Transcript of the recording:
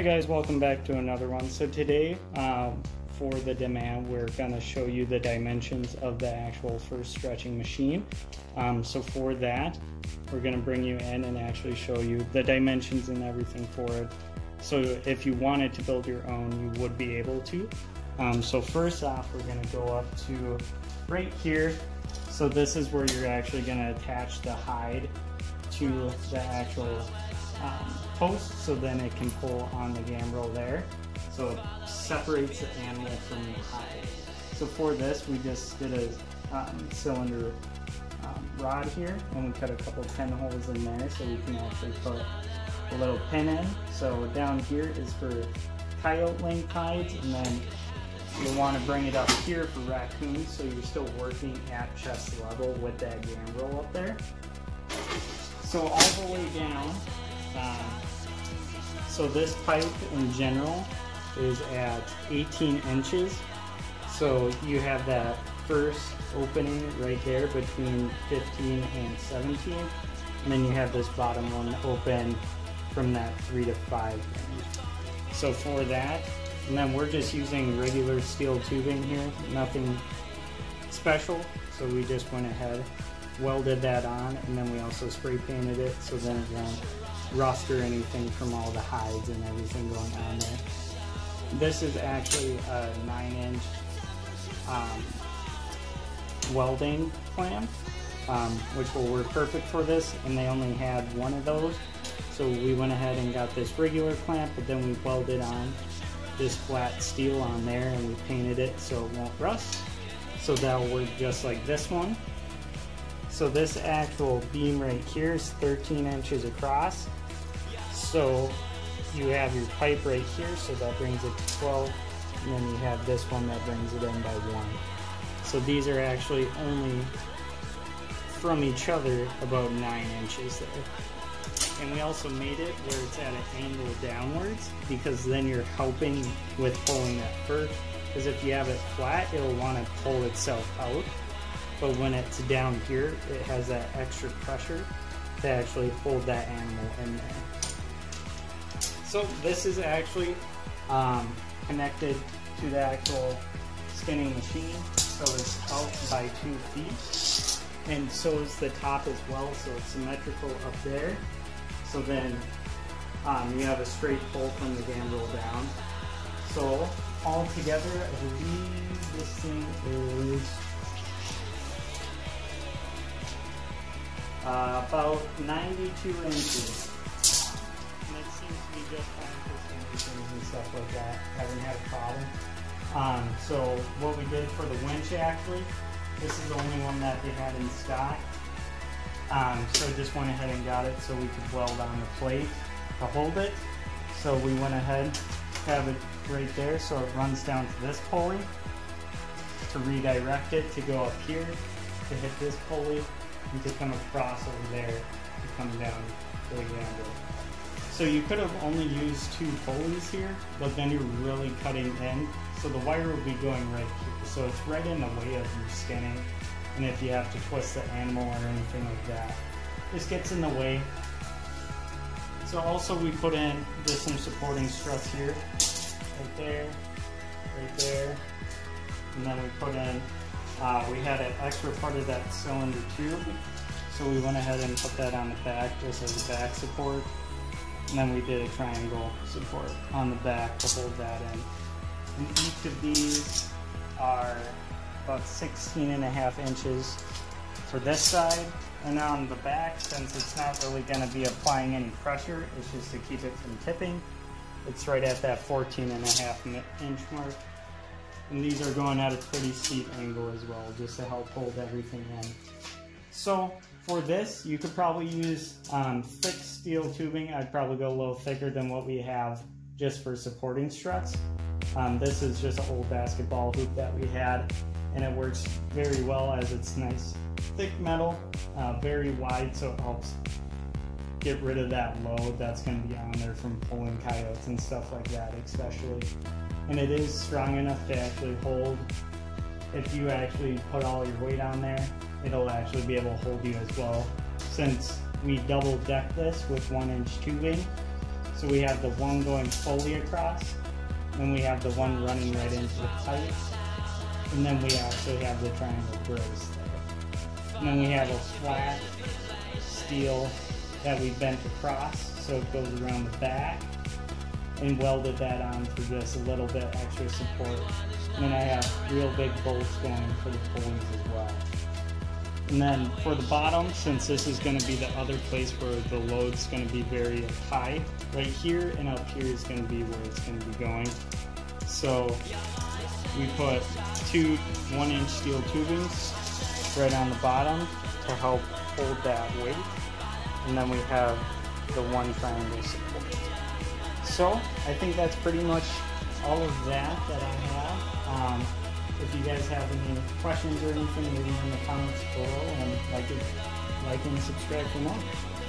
Hi guys, welcome back to another one. So today, um, for the demand, we're to show you the dimensions of the actual first stretching machine. Um, so for that, we're to bring you in and actually show you the dimensions and everything for it. So if you wanted to build your own, you would be able to. Um, so first off, we're to go up to right here. So this is where you're actually to attach the hide to the actual um, post so then it can pull on the gambrel there. So it separates the animal from the hide. So for this, we just did a um, cylinder um, rod here and we cut a couple pin holes in there so we can actually put a little pin in. So down here is for coyote length hides and then you'll want to bring it up here for raccoons so you're still working at chest level with that gambrel up there. So all the way down, um, so this pipe in general is at 18 inches. So you have that first opening right there between 15 and 17. And then you have this bottom one open from that 3 to 5 range. So for that, and then we're just using regular steel tubing here, nothing special. So we just went ahead, welded that on, and then we also spray painted it so then it won't rust or anything from all the hides and everything going on there. This is actually a 9 inch um, welding clamp, um, which will work perfect for this, and they only had one of those. So we went ahead and got this regular clamp, but then we welded on this flat steel on there and we painted it so it won't rust. So that'll work just like this one. So this actual beam right here is 13 inches across so you have your pipe right here, so that brings it to 12, and then you have this one that brings it in by one. So these are actually only from each other about nine inches there. And we also made it where it's at an angle downwards because then you're helping with pulling that fur. Because if you have it flat, it'll want to pull itself out. But when it's down here, it has that extra pressure to actually hold that animal in there. So this is actually um, connected to the actual skinning machine. So it's out by two feet. And so is the top as well, so it's symmetrical up there. So then um, you have a straight pull from the gambrel down. So all together, I believe this thing is uh, about 92 inches just fine for some and stuff like that. Haven't had a problem. Um, so what we did for the winch actually, this is the only one that they had in stock. Um, so just went ahead and got it so we could weld on the plate to hold it. So we went ahead, have it right there so it runs down to this pulley to redirect it to go up here to hit this pulley and to come across over there to come down to the handle. So you could have only used two pulleys here, but then you're really cutting in. So the wire will be going right here. So it's right in the way of your skinning. And if you have to twist the animal or anything like that, this gets in the way. So also we put in just some supporting struts here, right there, right there. And then we put in, uh, we had an extra part of that cylinder tube. So we went ahead and put that on the back just as a back support. And then we did a triangle support on the back to hold that in. And each of these are about 16 and a half inches for this side. And on the back, since it's not really going to be applying any pressure, it's just to keep it from tipping. It's right at that 14 and a half inch mark. And these are going at a pretty steep angle as well, just to help hold everything in. So for this, you could probably use um, thick steel tubing. I'd probably go a little thicker than what we have just for supporting struts. Um, this is just an old basketball hoop that we had, and it works very well as it's nice, thick metal, uh, very wide, so it helps get rid of that load that's going to be on there from pulling coyotes and stuff like that, especially. And it is strong enough to actually hold if you actually put all your weight on there it'll actually be able to hold you as well since we double deck this with one inch tubing So we have the one going fully across, and we have the one running right into the pipe, and then we also have the triangle brace there. And then we have a flat steel that we bent across so it goes around the back and welded that on for just a little bit extra support. And then I have real big bolts going for the pulleys as well. And then for the bottom, since this is going to be the other place where the load's going to be very high, right here and up here is going to be where it's to be going. So we put two one inch steel tubings right on the bottom to help hold that weight. And then we have the one triangle support. So I think that's pretty much all of that that I have. Um, if you guys have any questions or anything, leave them in the comments below and like it, like and subscribe for more.